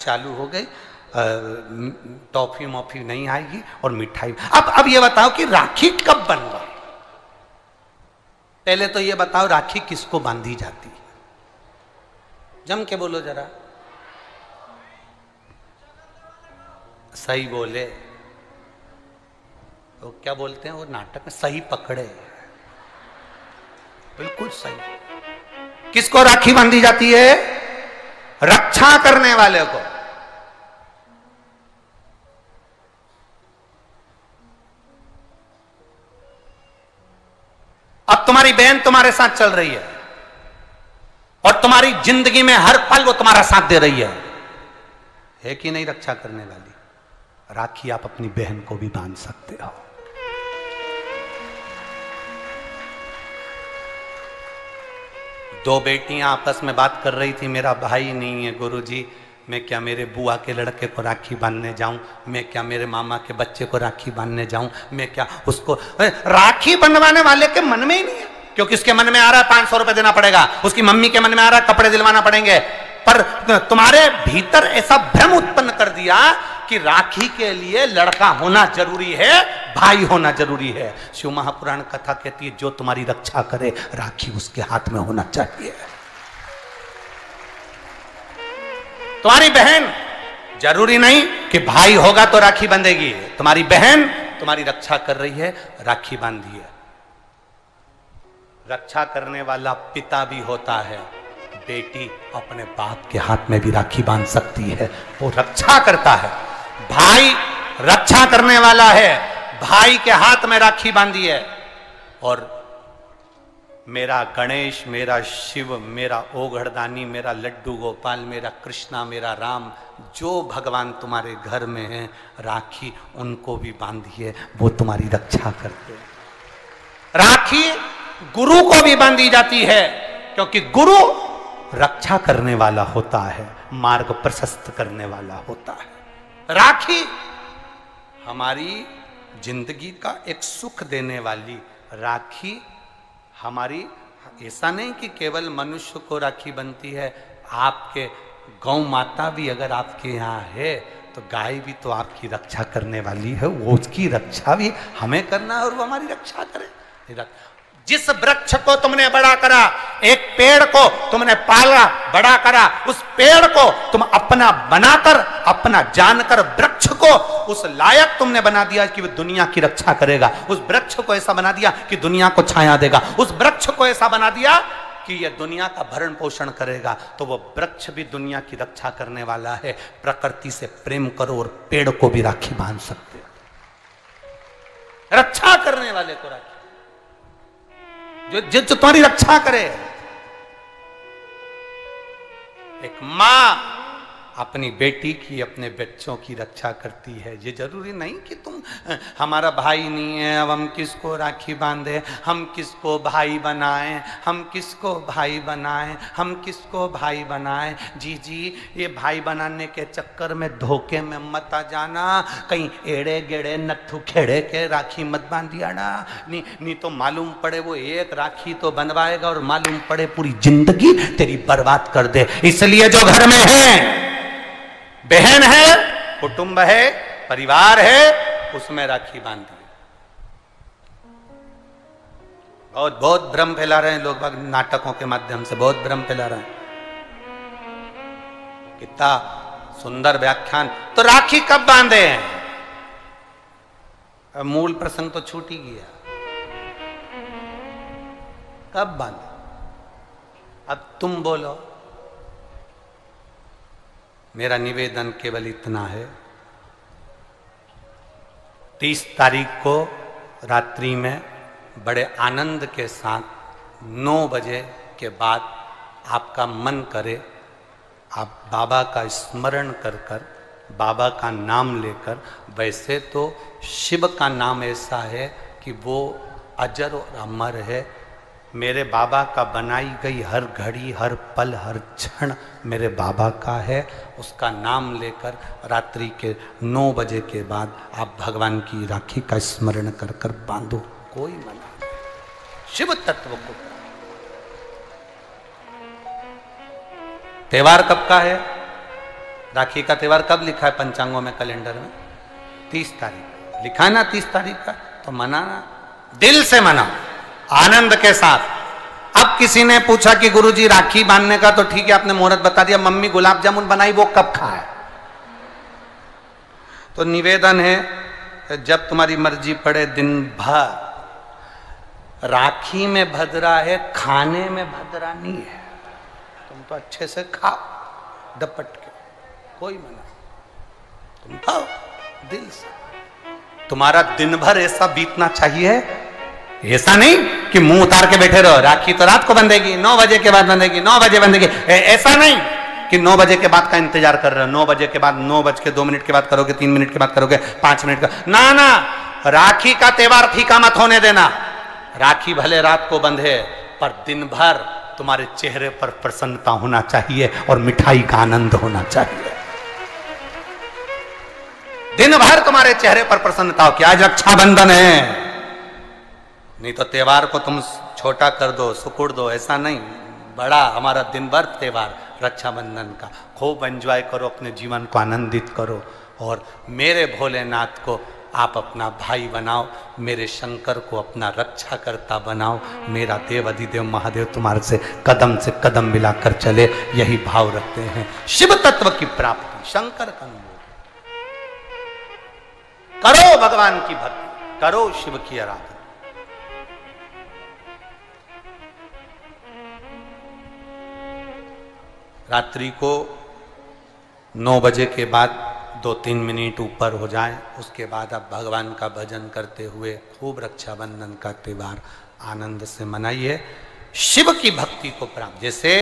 चालू हो गई टॉफी मॉफी नहीं आएगी और मिठाई। अब अब ये बताओ कि राखी कब बनवा? पहले तो ये बताओ राखी किसको बांधी जाती है? जम के बोलो जरा। सही बोले। तो क्या बोलते हैं वो नाटक में? सही पकड़े। बिल्कुल सही। किसको राखी बांधी जाती है? रक्षा करने वाले को। तुम्हारी बहन तुम्हारे साथ चल रही है। और तुम्हारी ज़िंदगी में हर पल वो तुम्हारा साथ दे रही है। है कि नहीं रक्षा करने वाली? राखी आप अपनी बहन को भी बाँध सकते हो। दो बेटियाँ आपस में बात कर रही थी, मेरा भाई नहीं है गुरुजी। मैं क्या मेरे बुआ के लड़के को राखी बांधने जाऊँ? मैं क्या मेरे मामा के बच्चे को राखी बांधने जाऊँ? मैं क्या उसको राखी बंधवाने वाले के मन में ही नहीं है? क्योंकि उसके मन में आ रहा है पाँच सौ रुपए देना पड़ेगा। उसकी मम्मी के मन में आ रहा है कपड़े दिलवाना पड़ेंगे। पर तुम्हारे भीतर ऐसा भ्रम उत्पन्न कर दिया कि राखी के लिए लड़का होना ज़रूरी है, भाई होना ज़रूरी है। शिव महापुराण कथा कहती है, जो तुम्हारी रक्षा करे, राखी उसके हाथ में होना चाहिए। तुम्हारी बहन, ज़रूरी नहीं कि भाई होगा तो राखी बंधेगी। तुम्हारी बहन तुम्हारी रक्षा कर रही है, राखी बांधी है। रक्षा करने वाला पिता भी होता है। बेटी अपने बाप के हाथ में भी राखी बाँध सकती है। वो रक्षा करता है। भाई रक्षा करने वाला है। भाई के हाथ में राखी बांधी है। और मेरा गणेश, मेरा शिव, मेरा ओघड़दानी, मेरा लड्डू गोपाल, मेरा कृष्णा, मेरा राम, जो भगवान तुम्हारे घर में है, राखी उनको भी बांधिए वो तुम्हारी रक्षा करते राखी गुरु को भी बांधी जाती है, क्योंकि गुरु रक्षा करने वाला होता है, मार्ग प्रशस्त करने वाला होता है। राखी हमारी ज़िंदगी का एक सुख देने वाली राखी हमारी, ऐसा नहीं कि केवल मनुष्य को राखी बनती है, आपके गौ माता भी अगर आपके यहाँ है तो गाय भी तो आपकी रक्षा करने वाली है, वो उसकी रक्षा भी हमें करना है और वो हमारी रक्षा करे। जिस वृक्ष को तुमने बड़ा करा, एक पेड़ को तुमने पाला, बड़ा करा, उस पेड़ को तुम अपना बनाकर, अपना जानकर वृक्ष को उस लायक तुमने बना दिया कि वह दुनिया की रक्षा करेगा। उस वृक्ष को ऐसा बना दिया कि दुनिया को छाया देगा। उस वृक्ष को ऐसा बना दिया कि यह दुनिया का भरण पोषण करेगा। तो वह वृक्ष भी दुनिया की रक्षा करने वाला है। प्रकृति से प्रेम करो और पेड़ को भी राखी बाँध सकते रक्षा करने वाले को राखी। जो जो तुम्हारी रक्षा करे। एक माँ अपनी बेटी की, अपने बच्चों की रक्षा करती है। ये ज़रूरी नहीं कि तुम हमारा भाई नहीं है, अब हम किसको राखी बांधे, हम किसको भाई बनाएँ, हम किसको भाई बनाएँ, हम किसको भाई बनाएँ। जी जी, ये भाई बनाने के चक्कर में धोखे में मत आ जाना। कहीं एड़े गेड़े, नट्ठू खेड़े के राखी मत बांधिया ना नहीं नहीं तो मालूम पड़े वो एक राखी तो बनवाएगा और मालूम पड़े पूरी ज़िंदगी तेरी बर्बाद कर दे। इसलिए जो घर में है बहन है, कुटुंब है, परिवार है, उसमें राखी बांधी बहुत बहुत भ्रम फैला रहे हैं लोग नाटकों के माध्यम से, बहुत भ्रम फैला रहे हैं। कितना सुंदर व्याख्यान। तो राखी कब बांधे हैं? मूल प्रसंग तो छूट ही गया। कब बांधे? अब तुम बोलो। मेरा निवेदन केवल इतना है। तीस तारीख को रात्रि में बड़े आनंद के साथ नौ बजे के बाद आपका मन करे, आप बाबा का स्मरण कर कर, बाबा का नाम लेकर, वैसे तो शिव का नाम ऐसा है कि वो अजर और अमर है मेरे बाबा का बनाई गई हर घड़ी, हर पल, हर क्षण मेरे बाबा का है। उसका नाम लेकर रात्रि के नौ बजे के बाद आप भगवान की राखी का स्मरण कर कर बांधो। कोई मना शिव तत्व को। त्यौहार कब का है? राखी का त्यौहार कब लिखा है पंचांगों में कैलेंडर में? तीस तारीख। लिखा ना तीस तारीख का तो मनाना। दिल से मना आनंद के साथ। अब किसी ने पूछा कि गुरुजी, राखी बांधने का तो ठीक है, आपने मुहूर्त बता दिया, मम्मी गुलाब जामुन बनाई, वो कब खाए? तो निवेदन है, जब तुम्हारी मर्ज़ी पड़े, दिन भर राखी में भद्रा है, खाने में भद्रा नहीं है। तुम तो अच्छे से खाओ, दपट के। कोई मना तुम खाओ, दिल से। तुम्हारा दिन भर ऐसा बीतना चाहिए ऐसा नहीं कि मुँह उतार के बैठे रहो राखी तो रात को बंधेगी नौ बजे के बाद बंधेगी नौ बजे बंधेगी ऐसा नहीं कि नौ बजे के बाद का इंतज़ार कर रहे हो, नौ बजे के बाद, नौ बज के दो मिनट के बाद करोगे, तीन मिनट के बाद करोगे, पाँच मिनट का ना ना, राखी का त्यौहार फीका मत होने देना। राखी भले रात को बंधे, पर दिन भर तुम्हारे चेहरे पर प्रसन्नता होना चाहिए और मिठाई का आनंद होना चाहिए। दिन भर तुम्हारे चेहरे पर प्रसन्नता हो कि आज रक्षाबंधन है। नहीं तो त्यौहार को तुम छोटा कर दो, सुकुड़ दो, ऐसा नहीं। बड़ा हमारा दिन भर त्यौहार, रक्षाबंधन का। खूब एंजॉय करो, अपने जीवन को आनंदित करो। और मेरे भोलेनाथ को आप अपना भाई बनाओ, मेरे शंकर को अपना रक्षा करता बनाओ। मेरा देव अधिदेव महादेव तुम्हारे से कदम से कदम मिलाकर चले, यही भाव रखते हैं। शिव तत्व की प्राप्ति, शंकर का करो भगवान की भक्ति, करो शिव की आराधना। रात्रि को नौ बजे के बाद दो तीन मिनट ऊपर हो जाए। उसके बाद आप भगवान का भजन करते हुए खूब रक्षाबंधन का त्यौहार आनंद से मनाइए। शिव की भक्ति को प्राप्त। जैसे